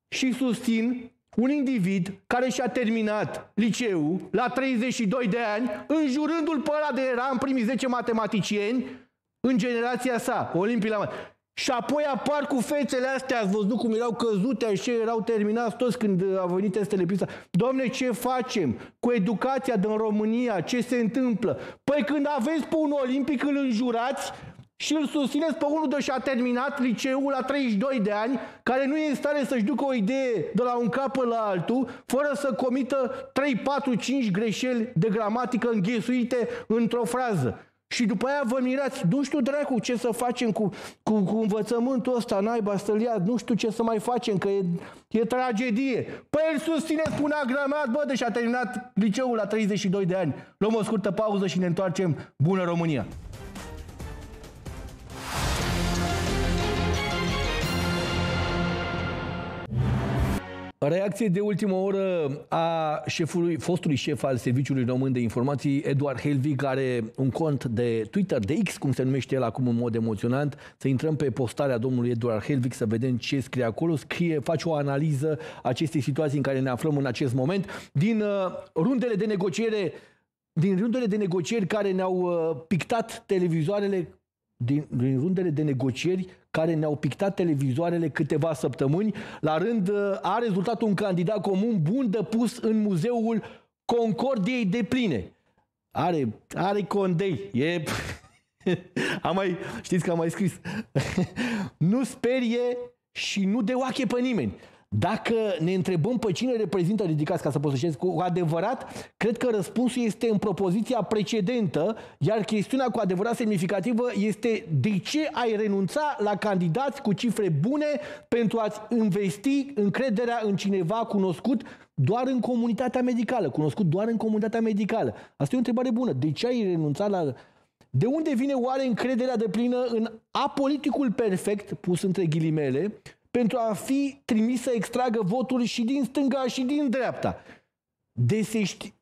Și susțin un individ care și-a terminat liceul la 32 de ani, înjurându-l pe ăla de era în primii 10 matematicieni în generația sa, Olimpii la și apoi apar cu fețele astea, ați văzut cum erau căzute, așa erau terminați toți când a venit testele PISA. Domne, ce facem cu educația din România? Ce se întâmplă? Păi când aveți pe un olimpic, îl înjurați și îl susțineți pe unul de și-a terminat liceul la 32 de ani, care nu e în stare să-și ducă o idee de la un cap la altul, fără să comită 3, 4, 5 greșeli de gramatică înghesuite într-o frază. Și după aia vă mirați, nu știu dracu ce să facem cu, cu, cu învățământul ăsta, naiba stăliat, nu știu ce să mai facem, că e, e tragedie. Păi el susține, spune agramat, bă, deși a terminat liceul la 32 de ani. Luăm o scurtă pauză și ne întoarcem. Bună România! Reacție de ultimă oră a șefului, fostului șef al Serviciului Român de Informații, Eduard Helvig, are un cont de Twitter, de X, cum se numește el acum în mod emoționant. Să intrăm pe postarea domnului Eduard Helvig să vedem ce scrie acolo. Scrie, face o analiză acestei situații în care ne aflăm în acest moment. Din uh, rundele de negociere din rundele de negocieri care ne-au uh, pictat televizoarele din, din rundele de negocieri care ne-au pictat televizoarele câteva săptămâni. La rând a rezultat un candidat comun bun de pus în muzeul Concordiei de pline. Are, are condei. E, am mai, știți că am mai scris. nu sperie și nu deoache pe nimeni. Dacă ne întrebăm pe cine reprezintă, ridicați ca să pot să știți, cu adevărat, cred că răspunsul este în propoziția precedentă, iar chestiunea cu adevărat semnificativă este de ce ai renunța la candidați cu cifre bune pentru a-ți investi încrederea în cineva cunoscut doar în comunitatea medicală, cunoscut doar în comunitatea medicală. Asta e o întrebare bună. De ce ai renunțat la... De unde vine oare încrederea de plină în apoliticul perfect, pus între ghilimele, pentru a fi trimis să extragă voturi și din stânga și din dreapta. De se ști...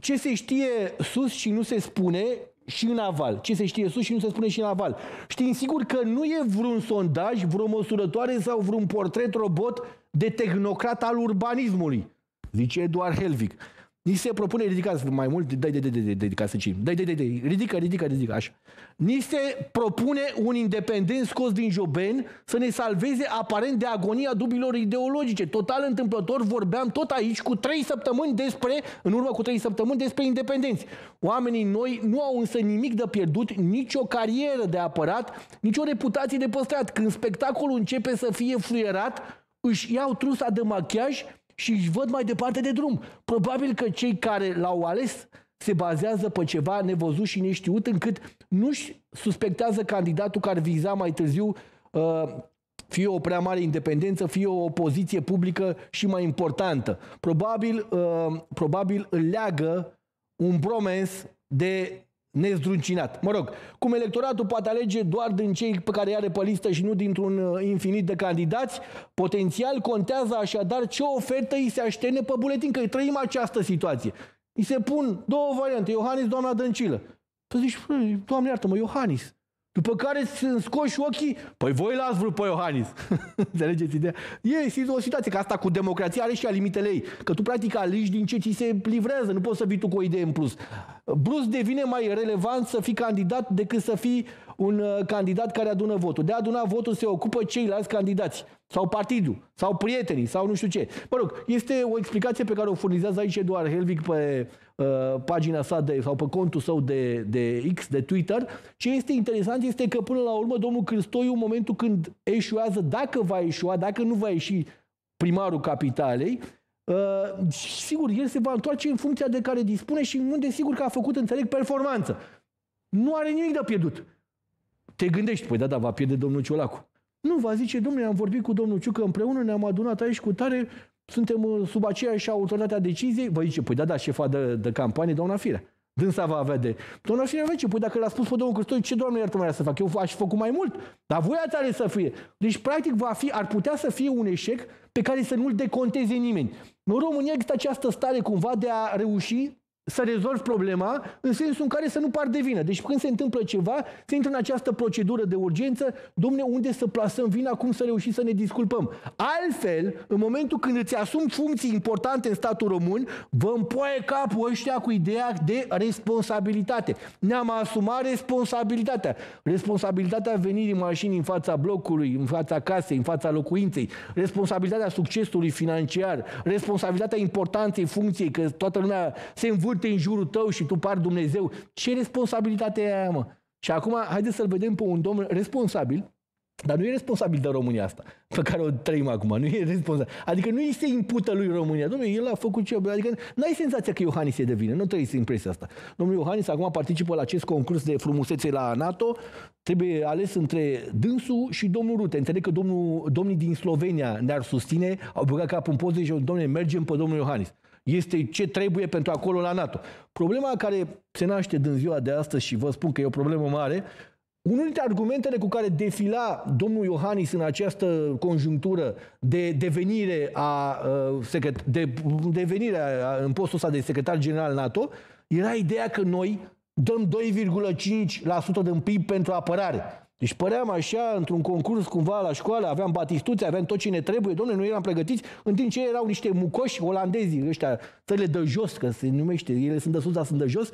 Ce se știe sus și nu se spune și în aval. Ce se știe sus și nu se spune și în aval. Știm sigur că nu e vreun sondaj, vreo măsurătoare sau vreun portret robot de tehnocrat al urbanismului, zice Eduard Helvig. Ni se propune, ridicați mai mult, dai, dai, dai, dai, dai, ca să cim. Dai, dai, dai, dai, ridică, ridică, ridică, așa. Ni se propune un independent scos din joben să ne salveze aparent de agonia dubilor ideologice. Total întâmplător vorbeam tot aici cu trei săptămâni despre, în urmă cu trei săptămâni, despre independenți. Oamenii noi nu au însă nimic de pierdut, nici o carieră de apărat, nici o reputație de păstrat. Când spectacolul începe să fie fluierat, își iau trusa de machiaj și își văd mai departe de drum. Probabil că cei care l-au ales se bazează pe ceva nevăzut și neștiut, încât nu-și suspectează candidatul care viza mai târziu uh, fie o prea mare independență, fie o poziție publică și mai importantă. Probabil, uh, probabil îl leagă un bromens de nezdruncinat. Mă rog, cum electoratul poate alege doar din cei pe care are pe listă și nu dintr-un uh, infinit de candidați, potențial contează așadar ce ofertă îi se aștene pe buletin, că trăim această situație. Îi se pun două variante, Iohannis, doamna Dăncilă. Tu zici, doamne iartă-mă, Iohannis. După care sunt scoși ochii, păi voi l-ați vrut pe Iohannis. Înțelegeți ideea? E o situație, că asta cu democrația are și a limitele ei. Că tu practic alegi din ce ți se livrează, nu poți să vii tu cu o idee în plus. Brus devine mai relevant să fii candidat decât să fii un uh, candidat care adună votul. De a aduna votul se ocupă ceilalți candidați sau partidul, sau prietenii, sau nu știu ce. Mă rog, este o explicație pe care o furnizează aici Eduard Helvig pe uh, pagina sa de, sau pe contul său de, de X, de Twitter. Ce este interesant este că până la urmă domnul Cristoiu, în momentul când eșuează, dacă va eșua, dacă nu va ieși primarul capitalei, Uh, sigur, el se va întoarce în funcția de care dispune și unde sigur că a făcut, înțeleg, performanță. Nu are nimic de pierdut. Te gândești, păi da, da, va pierde domnul Ciolacu. Nu, va zice, domnule, am vorbit cu domnul Ciucă împreună, ne-am adunat aici cu tare, suntem uh, sub aceeași autoritate a deciziei. Vă zice, păi da, da, șefa de, de campanie, doamna Firea. Dânsa va avea de... Doamna Firea zice, păi dacă l-a spus pe domnul Cristoi, ce doamne iartă mai să fac? Eu aș fi făcut mai mult, dar voi ați ales să fie. Deci, practic, va fi, ar putea să fie un eșec pe care să nu-l deconteze nimeni. În România există această stare cumva de a reuși să rezolvi problema în sensul în care să nu par de vină. Deci când se întâmplă ceva, se intră în această procedură de urgență, domne, unde să plasăm vina, cum să reușim să ne disculpăm. Altfel, în momentul când îți asumi funcții importante în statul român, vă împoie capul ăștia cu ideea de responsabilitate. Ne-am asumat responsabilitatea. Responsabilitatea venirii mașinii în fața blocului, în fața casei, în fața locuinței, responsabilitatea succesului financiar, responsabilitatea importanței funcției, că toată lumea se învârte învârte în jurul tău și tu pari Dumnezeu. Ce responsabilitate e aia, mă? Și acum, haideți să-l vedem pe un domn responsabil, dar nu e responsabil de România asta, pe care o trăim acum. Nu e responsabil. Adică nu îi se impută lui România. Domnule, el a făcut ce... Adică nu ai senzația că Iohannis e de vină. Nu trăiți impresia asta. Domnul Iohannis acum participă la acest concurs de frumusețe la NATO. Trebuie ales între dânsul și domnul Rute. Înțeleg că domnul, domnii din Slovenia ne-ar susține, au băgat capul în poză și domnule, mergem pe domnul Iohannis este ce trebuie pentru acolo la NATO. Problema care se naște din ziua de astăzi și vă spun că e o problemă mare, unul dintre argumentele cu care defila domnul Iohannis în această conjunctură de devenire, a, uh, de devenire a, în postul ăsta de secretar general NATO era ideea că noi dăm 2,5% din PIB pentru apărare. Deci păream așa, într-un concurs cumva la școală, aveam batistuțe, aveam tot ce ne trebuie, domnule, nu eram pregătiți, în timp ce erau niște mucoși olandezi, ăștia, țările de jos, că se numește, ele sunt de sus, dar sunt de jos,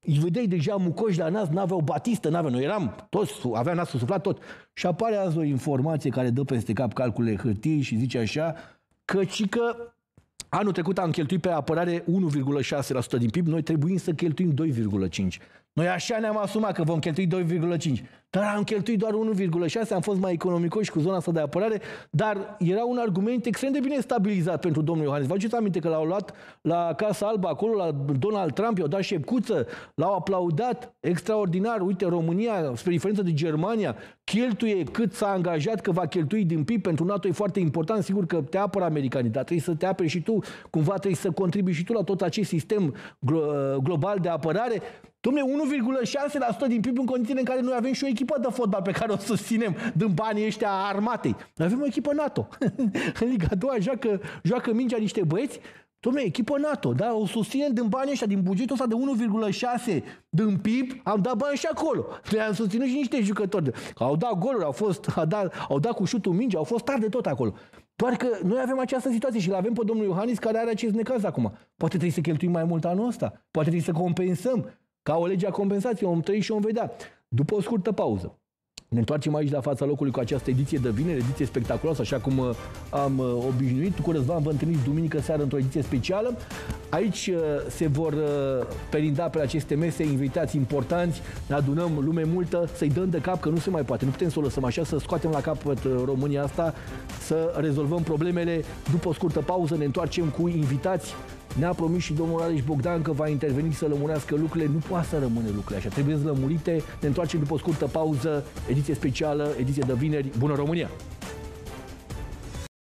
îi vedeai deja mucoși la nas, n-aveau batistă, n-aveau, noi eram toți, aveam nasul suflat tot. Și apare azi o informație care dă peste cap calculele hârtii și zice așa, că că Anul trecut am cheltuit pe apărare 1,6% din PIB, noi trebuie să cheltuim 2,5%. Noi așa ne-am asumat că vom cheltui 2,5. Dar am cheltuit doar 1,6, am fost mai economicoși cu zona asta de apărare, dar era un argument extrem de bine stabilizat pentru domnul Iohannis. Vă aduceți aminte că l-au luat la Casa Albă, acolo, la Donald Trump, i-au dat șepcuță, l-au aplaudat extraordinar. Uite, România, spre diferență de Germania, cheltuie cât s-a angajat că va cheltui din PIB. Pentru NATO e foarte important, sigur că te apără americanii, dar trebuie să te apere și tu, cumva trebuie să contribui și tu la tot acest sistem global de apărare. Dom'le, 1,6% din PIB în condițiile în care noi avem și o echipă de fotbal pe care o susținem din banii ăștia armatei. Noi avem o echipă NATO. în Liga 2 joacă, joacă mingea niște băieți Dom'le, echipă NATO, da? O susținem din banii ăștia, din bugetul ăsta de 1,6 din PIB, am dat bani și acolo. Le-am susținut și niște jucători. Au dat goluri, au, fost, au, dat, au dat cu șutul minge, au fost tare de tot acolo. Doar că noi avem această situație și l avem pe domnul Iohannis care are acest necaz acum. Poate trebuie să cheltuim mai mult anul ăsta. Poate trebuie să compensăm. Ca o lege a compensației, om trăi și om vedea. După o scurtă pauză. Ne întoarcem aici la fața locului cu această ediție de vineri, ediție spectaculoasă, așa cum uh, am uh, obișnuit. Cu Răzvan vă întâlniți duminică seară într-o ediție specială. Aici uh, se vor perinda pe aceste mese invitați importanți, ne adunăm lume multă, să-i dăm de cap că nu se mai poate. Nu putem să o lăsăm așa, să scoatem la capăt România asta, să rezolvăm problemele. După o scurtă pauză ne întoarcem cu invitați ne-a promis și domnul Alex Bogdan că va interveni să lămurească lucrurile. Nu poate să rămâne lucrurile așa. Trebuie să lămurite. Ne întoarcem după o scurtă pauză. Ediție specială, ediție de vineri. Bună România!